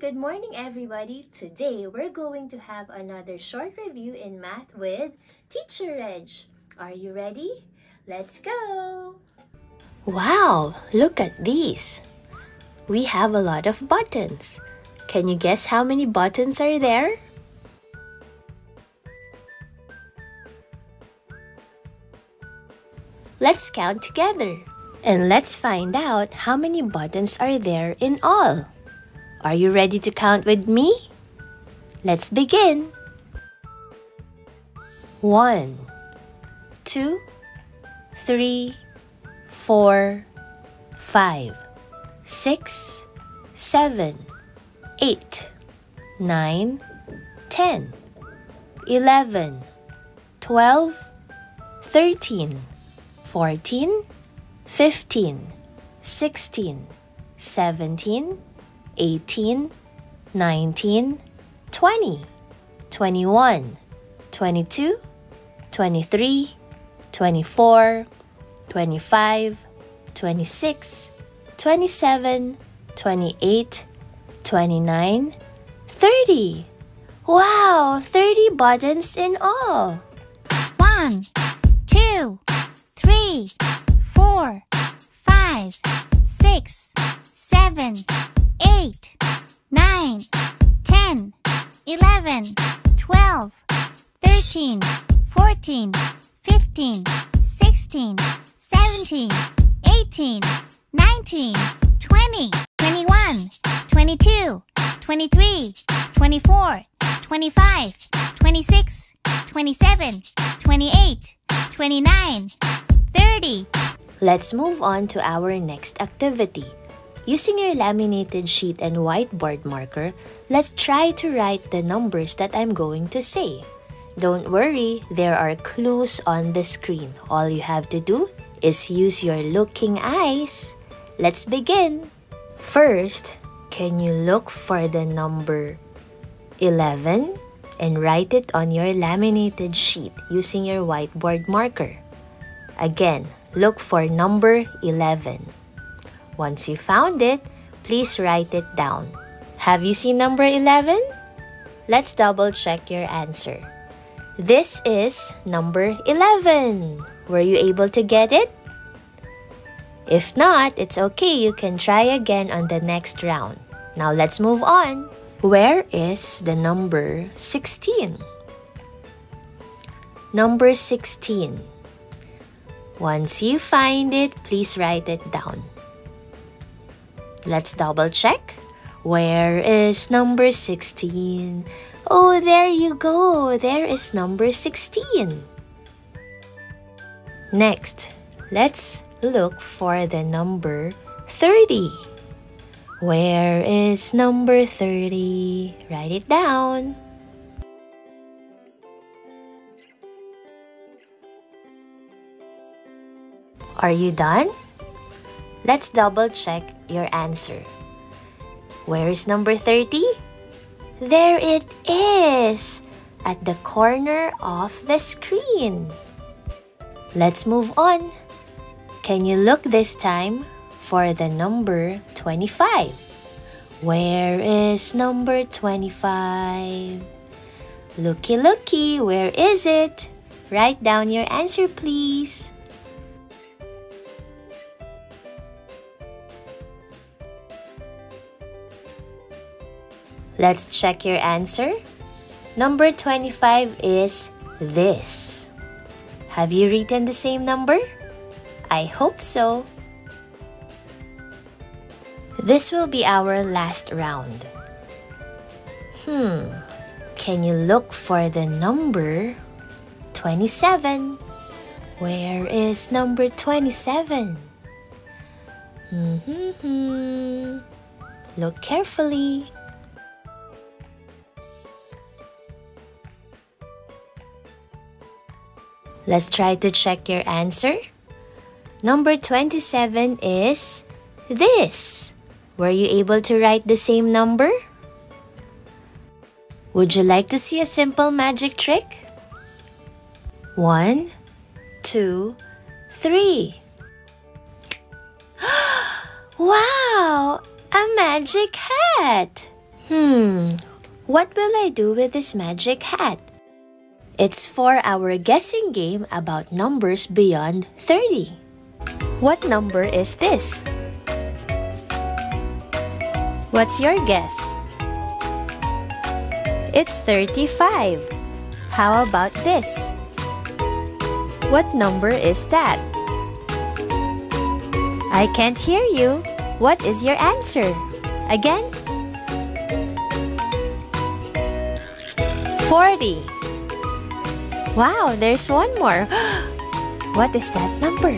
morning, everybody. Today, we're going to have another short review in math with Teacher Redg. Are you ready? Let's go! Wow, look at these. We have a lot of buttons. Can you guess how many buttons are there? Let's count together. And let's find out how many buttons are there in all. Are you ready to count with me? Let's begin. One, two, three, four, five, six, seven, eight, nine, ten, eleven, twelve, thirteen, fourteen, fifteen, sixteen, seventeen. 18, 19, 20, 21, 22, 23, 24, 25, 26, 27, 28, 29, 30. Wow, 30 buttons in all. 1, 2, 3, 4, 5, 6, 7, eight, nine, ten, eleven, twelve, thirteen, fourteen, fifteen, sixteen, seventeen, eighteen, nineteen, twenty, twenty-one, twenty-two, twenty-three, twenty-four, twenty-five, twenty-six, twenty-seven, twenty-eight, twenty-nine, thirty. Let's move on to our next activity. Using your laminated sheet and whiteboard marker, let's try to write the numbers that I'm going to say. Don't worry, there are clues on the screen. All you have to do is use your looking eyes. Let's begin. First, can you look for the number 11 and write it on your laminated sheet using your whiteboard marker? Again, look for number 11. Once you found it, please write it down. Have you seen number 11? Let's double check your answer. This is number 11. Were you able to get it? If not, it's okay. You can try again on the next round. Now let's move on. Where is the number 16? Number 16. Once you find it, please write it down. Let's double check. Where is number 16? Oh, there you go. There is number 16. Next, let's look for the number 30. Where is number 30? Write it down. Are you done? Let's double check your answer. Where is number 30? There it is! At the corner of the screen. Let's move on. Can you look this time for the number 25? Where is number 25? Looky, looky, where is it? Write down your answer, please. Let's check your answer. Number 25 is this. Have you written the same number? I hope so. This will be our last round. Hmm, can you look for the number 27? Where is number 27? Mm -hmm. Look carefully. Let's try to check your answer. Number 27 is this. Were you able to write the same number? Would you like to see a simple magic trick? One, two, three. wow! A magic hat! Hmm, what will I do with this magic hat? It's for our guessing game about numbers beyond 30. What number is this? What's your guess? It's 35. How about this? What number is that? I can't hear you. What is your answer? Again? 40. Wow, there's one more. what is that number?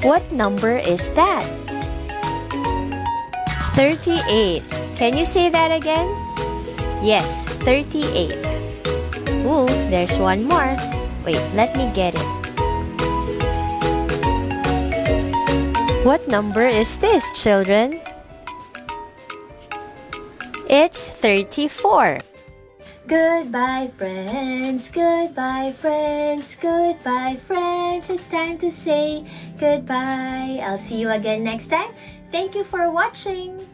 What number is that? 38. Can you say that again? Yes, 38. Ooh, there's one more. Wait, let me get it. What number is this, children? It's 34. Goodbye, friends. Goodbye, friends. Goodbye, friends. It's time to say goodbye. I'll see you again next time. Thank you for watching.